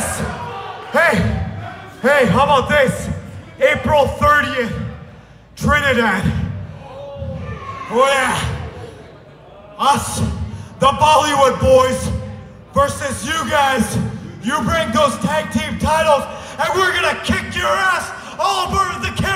Yes! Hey, hey, how about this? April 30th, Trinidad. Oh yeah. Us, the Bollywood Boyz, versus you guys. You bring those tag team titles, and we're gonna kick your ass all over the camp.